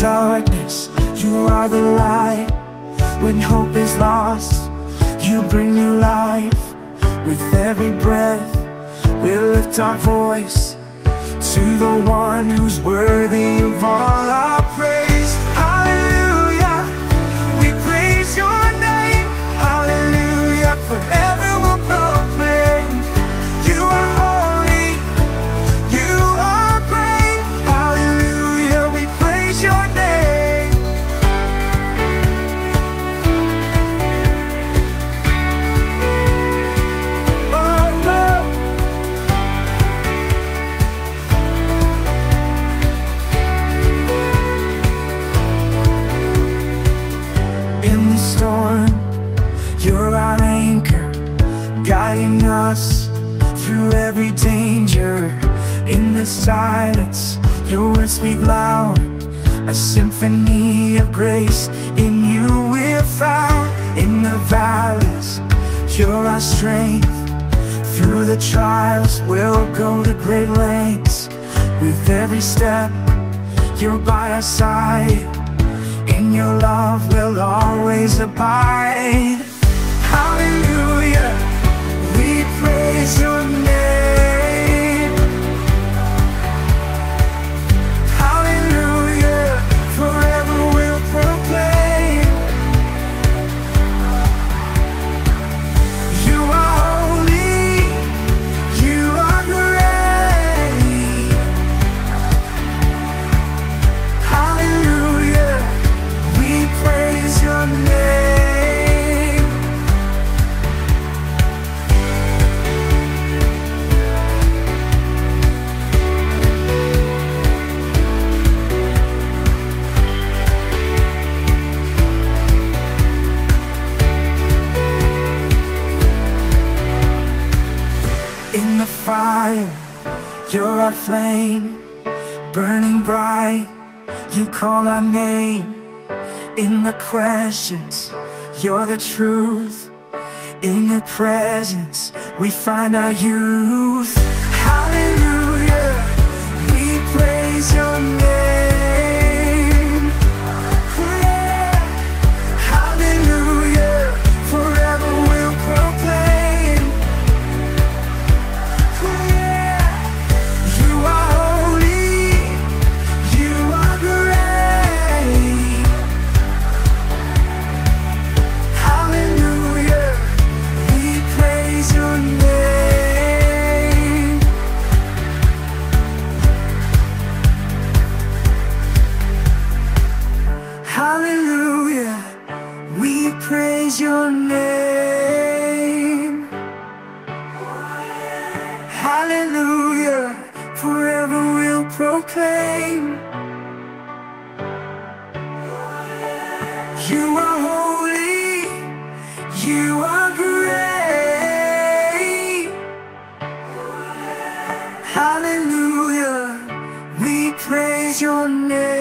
darkness, you are the light. When hope is lost, you bring new life. With every breath, we lift our voice To the one who's worthy of all our guiding us through every danger. In the silence, your words speak loud, a symphony of grace. In you we're found. In the valleys, you're our strength. Through the trials, we'll go to great lengths. With every step, you're by our side. In your love we'll always abide In the fire, you're our flame, burning bright. You call our name in the questions. You're the truth. In your presence, we find our youth. Hallelujah, we praise your name. Praise your name. Hallelujah, forever we'll proclaim. You are holy, you are great. Hallelujah, we praise your name.